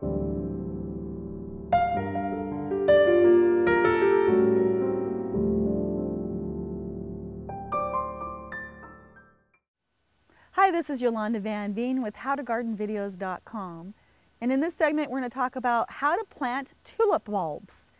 Hi, this is Yolanda Vanveen with howtogardenvideos.com. And in this segment, we're going to talk about how to plant tulip bulbs.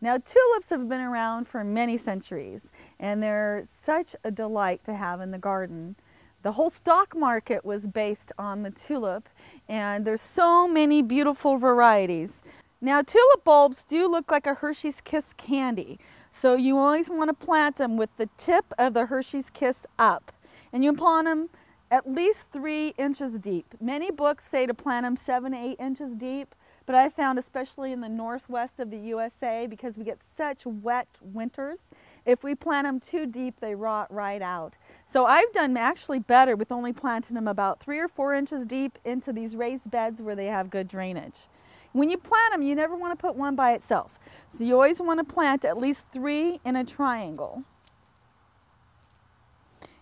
Now, tulips have been around for many centuries, and they're such a delight to have in the garden. The whole stock market was based on the tulip, and there's so many beautiful varieties. Now, tulip bulbs do look like a Hershey's Kiss candy, so you always want to plant them with the tip of the Hershey's Kiss up. And you plant them at least three inches deep. Many books say to plant them seven to eight inches deep, but I found especially in the northwest of the USA because we get such wet winters, if we plant them too deep, they rot right out. So I've done actually better with only planting them about three or four inches deep into these raised beds where they have good drainage. When you plant them, you never want to put one by itself. So you always want to plant at least three in a triangle.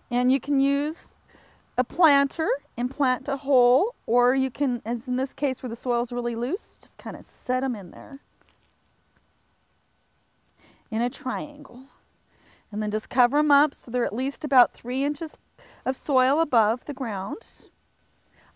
And you can use a planter and plant a hole, or you can, as in this case where the soil is really loose, just kind of set them in there in a triangle. And then just cover them up so they're at least about three inches of soil above the ground.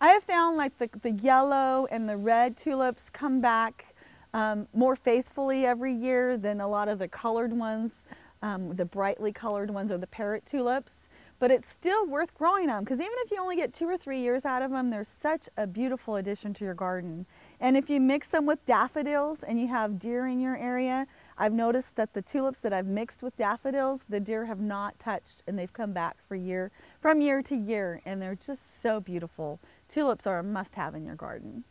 I have found like the, the yellow and the red tulips come back um, more faithfully every year than a lot of the colored ones, um, the brightly colored ones or the parrot tulips but it's still worth growing them because even if you only get two or three years out of them, they're such a beautiful addition to your garden. And if you mix them with daffodils and you have deer in your area, I've noticed that the tulips that I've mixed with daffodils, the deer have not touched and they've come back for year, from year to year and they're just so beautiful. Tulips are a must have in your garden.